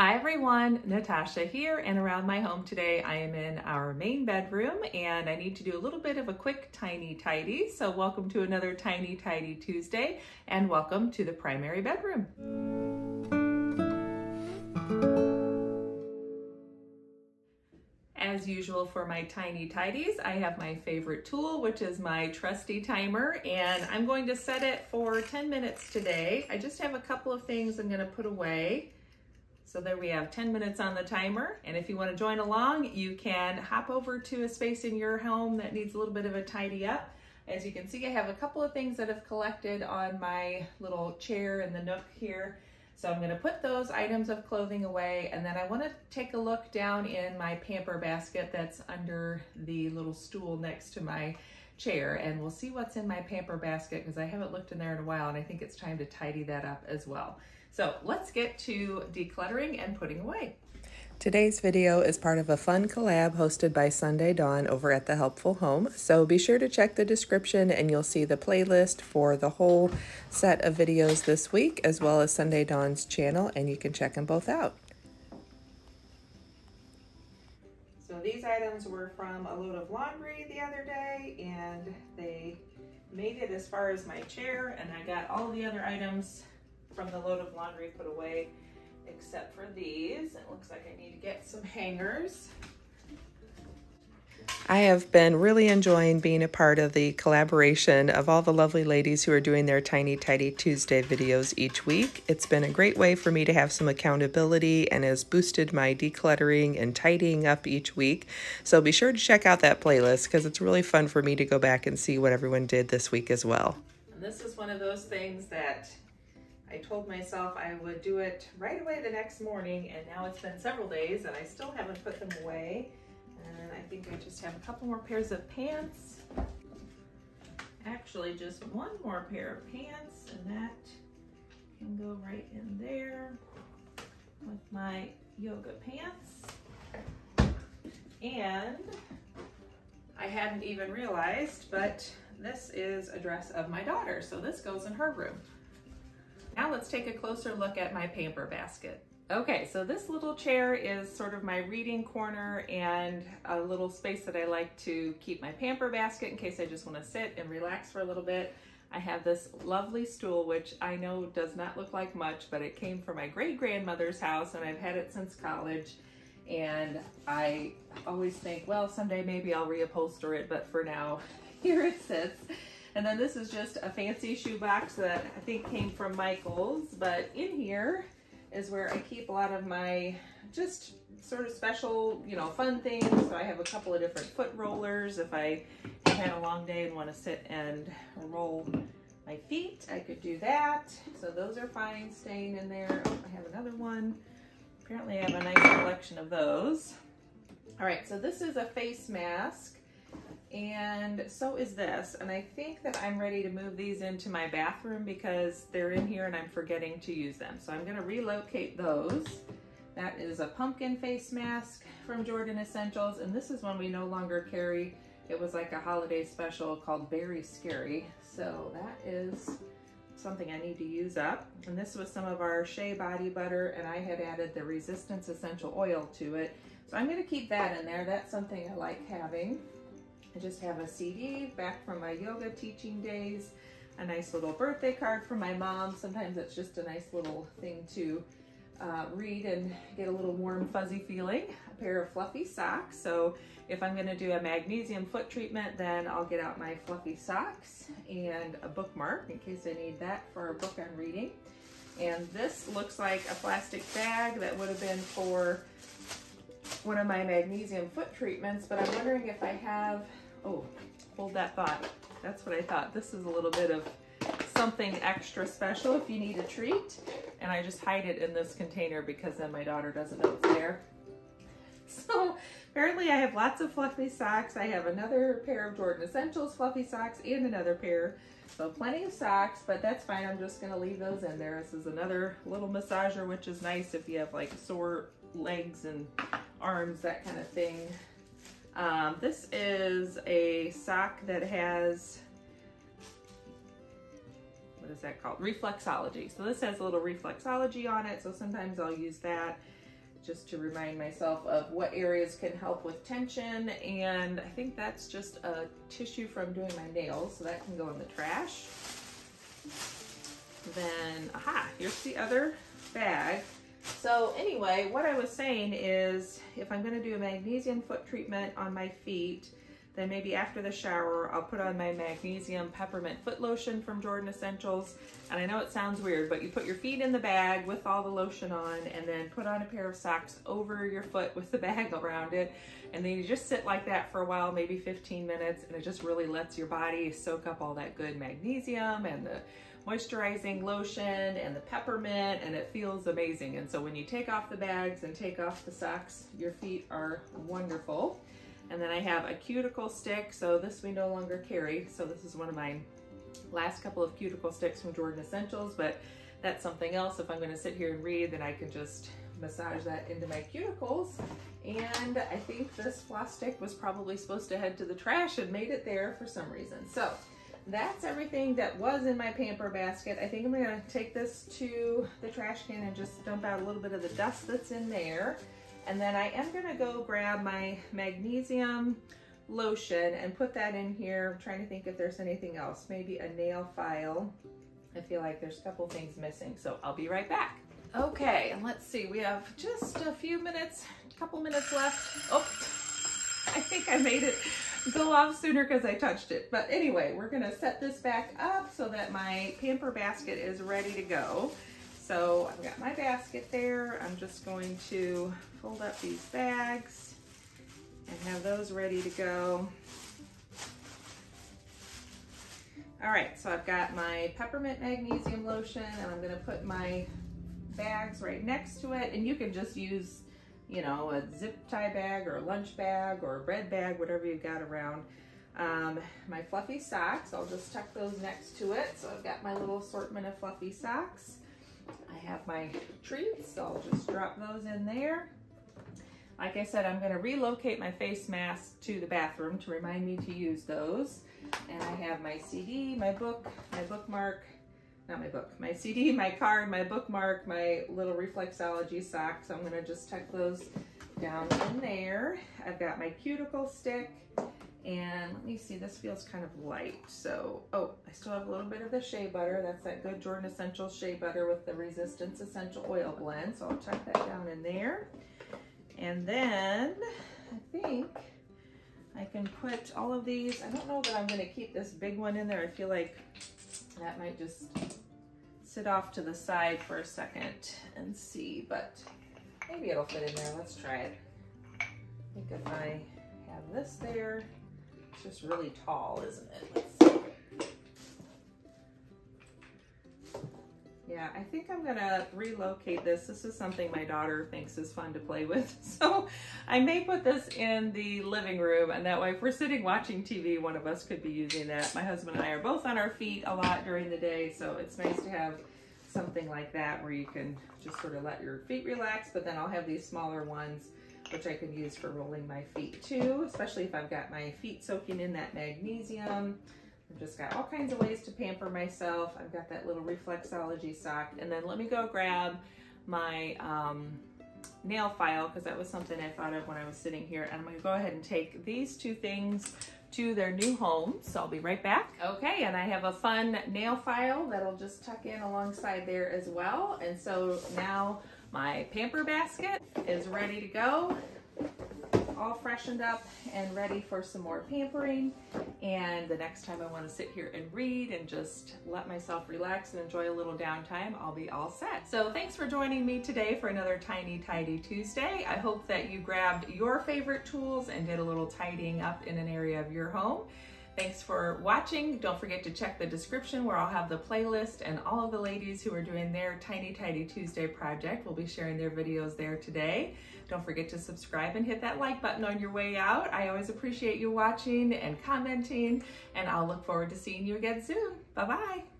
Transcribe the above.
Hi everyone, Natasha here and around my home today I am in our main bedroom and I need to do a little bit of a quick tiny tidy. So welcome to another Tiny Tidy Tuesday and welcome to the primary bedroom. As usual for my tiny tidies, I have my favorite tool, which is my trusty timer, and I'm going to set it for 10 minutes today. I just have a couple of things I'm gonna put away. So there we have 10 minutes on the timer. And if you wanna join along, you can hop over to a space in your home that needs a little bit of a tidy up. As you can see, I have a couple of things that have collected on my little chair in the nook here. So I'm gonna put those items of clothing away and then I wanna take a look down in my pamper basket that's under the little stool next to my chair and we'll see what's in my pamper basket because I haven't looked in there in a while and I think it's time to tidy that up as well. So let's get to decluttering and putting away. Today's video is part of a fun collab hosted by Sunday Dawn over at The Helpful Home. So be sure to check the description and you'll see the playlist for the whole set of videos this week as well as Sunday Dawn's channel and you can check them both out. These items were from a load of laundry the other day and they made it as far as my chair and I got all the other items from the load of laundry put away except for these. It looks like I need to get some hangers. I have been really enjoying being a part of the collaboration of all the lovely ladies who are doing their Tiny Tidy Tuesday videos each week. It's been a great way for me to have some accountability and has boosted my decluttering and tidying up each week. So be sure to check out that playlist because it's really fun for me to go back and see what everyone did this week as well. And this is one of those things that I told myself I would do it right away the next morning and now it's been several days and I still haven't put them away. And I think I just have a couple more pairs of pants. Actually, just one more pair of pants and that can go right in there with my yoga pants. And I hadn't even realized, but this is a dress of my daughter. So this goes in her room. Now let's take a closer look at my pamper basket. Okay, so this little chair is sort of my reading corner and a little space that I like to keep my pamper basket in case I just wanna sit and relax for a little bit. I have this lovely stool, which I know does not look like much, but it came from my great grandmother's house and I've had it since college. And I always think, well, someday maybe I'll reupholster it, but for now, here it sits. And then this is just a fancy shoebox that I think came from Michael's, but in here is where I keep a lot of my just sort of special, you know, fun things. So I have a couple of different foot rollers. If I have had a long day and want to sit and roll my feet, I could do that. So those are fine staying in there. Oh, I have another one. Apparently I have a nice collection of those. All right, so this is a face mask and so is this. And I think that I'm ready to move these into my bathroom because they're in here and I'm forgetting to use them. So I'm gonna relocate those. That is a pumpkin face mask from Jordan Essentials. And this is one we no longer carry. It was like a holiday special called Very Scary. So that is something I need to use up. And this was some of our Shea Body Butter and I had added the Resistance Essential Oil to it. So I'm gonna keep that in there. That's something I like having. I just have a CD back from my yoga teaching days, a nice little birthday card from my mom. Sometimes it's just a nice little thing to uh, read and get a little warm fuzzy feeling. A pair of fluffy socks. So if I'm gonna do a magnesium foot treatment, then I'll get out my fluffy socks and a bookmark in case I need that for a book I'm reading. And this looks like a plastic bag that would have been for one of my magnesium foot treatments, but I'm wondering if I have Oh, hold that thought. That's what I thought. This is a little bit of something extra special if you need a treat. And I just hide it in this container because then my daughter doesn't know it's there. So apparently I have lots of fluffy socks. I have another pair of Jordan Essentials fluffy socks and another pair. So plenty of socks, but that's fine. I'm just gonna leave those in there. This is another little massager, which is nice if you have like sore legs and arms, that kind of thing. Um, this is a sock that has, what is that called? Reflexology. So this has a little reflexology on it. So sometimes I'll use that. just to remind myself of what areas can help with tension. And I think that's just a tissue from doing my nails, so that can go in the trash. Then, aha, here's the other bag. So anyway, what I was saying is if I'm gonna do a magnesium foot treatment on my feet, then maybe after the shower, I'll put on my magnesium peppermint foot lotion from Jordan Essentials. And I know it sounds weird, but you put your feet in the bag with all the lotion on and then put on a pair of socks over your foot with the bag around it. And then you just sit like that for a while, maybe 15 minutes, and it just really lets your body soak up all that good magnesium and the moisturizing lotion and the peppermint and it feels amazing. And so when you take off the bags and take off the socks, your feet are wonderful. And then I have a cuticle stick. So this we no longer carry. So this is one of my last couple of cuticle sticks from Jordan Essentials, but that's something else. If I'm gonna sit here and read, then I can just massage that into my cuticles. And I think this floss stick was probably supposed to head to the trash and made it there for some reason. So that's everything that was in my pamper basket. I think I'm gonna take this to the trash can and just dump out a little bit of the dust that's in there. And then I am gonna go grab my magnesium lotion and put that in here. I'm trying to think if there's anything else, maybe a nail file. I feel like there's a couple things missing, so I'll be right back. Okay, and let's see, we have just a few minutes, a couple minutes left. Oh, I think I made it go off sooner because I touched it. But anyway, we're gonna set this back up so that my pamper basket is ready to go. So I've got my basket there. I'm just going to fold up these bags and have those ready to go. All right, so I've got my peppermint magnesium lotion and I'm gonna put my bags right next to it and you can just use you know, a zip tie bag or a lunch bag or a bread bag, whatever you've got around. Um, my fluffy socks, I'll just tuck those next to it. So I've got my little assortment of fluffy socks. I have my treats, so I'll just drop those in there. Like I said, I'm gonna relocate my face mask to the bathroom to remind me to use those. And I have my CD, my book, my bookmark, not my book, my CD, my card, my bookmark, my little reflexology sock. So I'm gonna just tuck those down in there. I've got my cuticle stick and let me see, this feels kind of light. So, oh, I still have a little bit of the shea butter. That's that good Jordan Essentials shea butter with the Resistance Essential Oil Blend. So I'll tuck that down in there. And then I think I can put all of these, I don't know that I'm gonna keep this big one in there. I feel like that might just sit off to the side for a second and see, but maybe it'll fit in there. Let's try it. I think if I have this there, it's just really tall, isn't it? Yeah, I think I'm gonna relocate this. This is something my daughter thinks is fun to play with. So I may put this in the living room and that way if we're sitting watching TV, one of us could be using that. My husband and I are both on our feet a lot during the day, so it's nice to have something like that where you can just sort of let your feet relax, but then I'll have these smaller ones which I can use for rolling my feet too, especially if I've got my feet soaking in that magnesium. I've just got all kinds of ways to pamper myself. I've got that little reflexology sock. And then let me go grab my um, nail file because that was something I thought of when I was sitting here. And I'm gonna go ahead and take these two things to their new home. So I'll be right back. Okay, and I have a fun nail file that'll just tuck in alongside there as well. And so now my pamper basket is ready to go all freshened up and ready for some more pampering. And the next time I want to sit here and read and just let myself relax and enjoy a little downtime, I'll be all set. So thanks for joining me today for another Tiny Tidy Tuesday. I hope that you grabbed your favorite tools and did a little tidying up in an area of your home. Thanks for watching. Don't forget to check the description where I'll have the playlist and all of the ladies who are doing their Tiny Tidy Tuesday project will be sharing their videos there today. Don't forget to subscribe and hit that like button on your way out. I always appreciate you watching and commenting, and I'll look forward to seeing you again soon. Bye-bye.